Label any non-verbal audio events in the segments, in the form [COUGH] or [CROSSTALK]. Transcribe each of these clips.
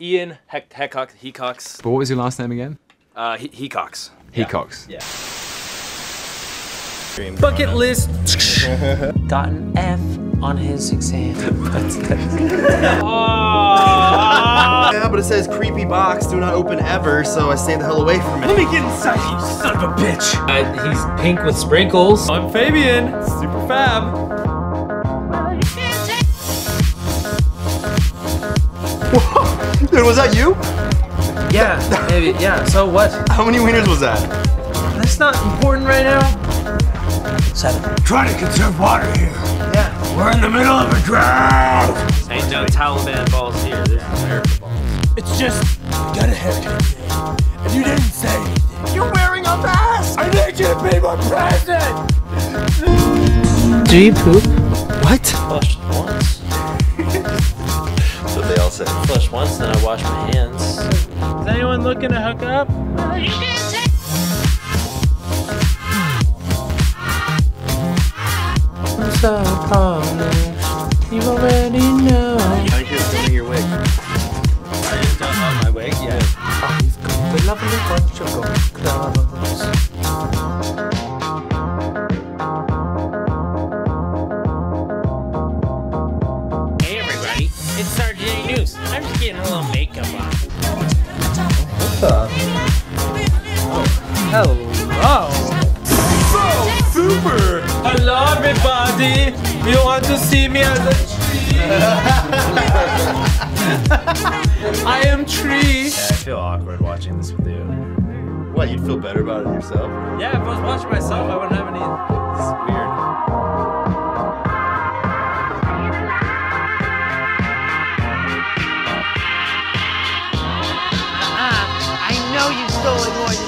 Ian Heck Hecox Hecox. But what was your last name again? Uh, he Hecox. Hecox. Yeah. Bucket list. [LAUGHS] Got an F on his exam. [LAUGHS] [LAUGHS] Yeah, but it says creepy box, do not open ever, so I stay the hell away from it. Let me get inside, you son of a bitch. Uh, he's pink with sprinkles. I'm Fabian, super fab. Dude, was that you? Yeah, maybe. Yeah. So what? [LAUGHS] How many wieners was that? That's not important right now. Seven. Trying to conserve water here. Yeah. We're in the middle of a drought. Ain't no Taliban balls here. This is American balls. It's just you got a haircut and you didn't say anything. You're wearing a mask. I need you to be my president. Do you poop? What? Flushed once. That's what they all say. Flushed once, then I wash my hands. Is anyone looking to hook up? I'm so polished. You already know. How you filming your wig? I just don't own my wig yet. I've got a lovely bunch of gold clothes. Hello. So super. Hello everybody. You want to see me as a tree? I am tree. I feel awkward watching this with you. What, you'd feel better about it yourself? Yeah, if I was watching myself, I wouldn't have any. This is weird. I know you stole it more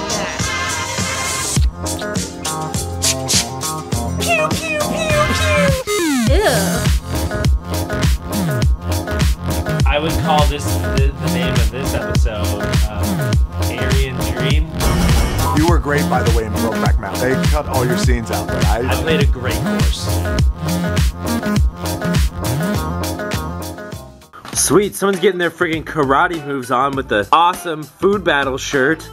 I would call this the, the name of this episode um, Aryan Dream. You were great, by the way, in Brokeback Mountain. They cut all your scenes out, but I I. played a great course. Sweet, someone's getting their friggin' karate moves on with the awesome food battle shirt.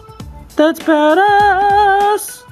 That's badass!